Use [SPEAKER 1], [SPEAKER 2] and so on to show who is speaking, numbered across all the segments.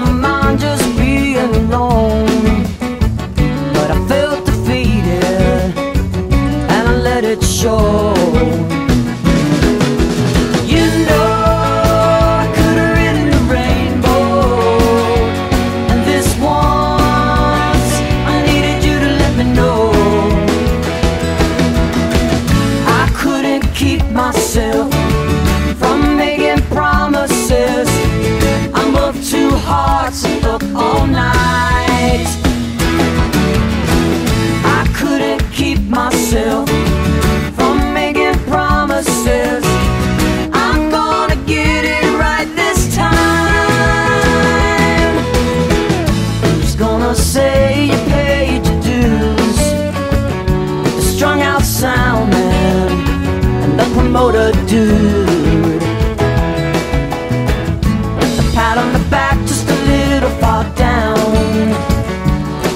[SPEAKER 1] on my Minnesota dude. A pat on the back, just a little far down.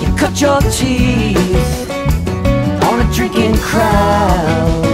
[SPEAKER 1] You cut your teeth on a drinking crowd.